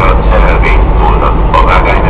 pillanat szerelvényt volna a vágány